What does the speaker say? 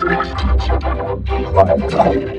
Bye.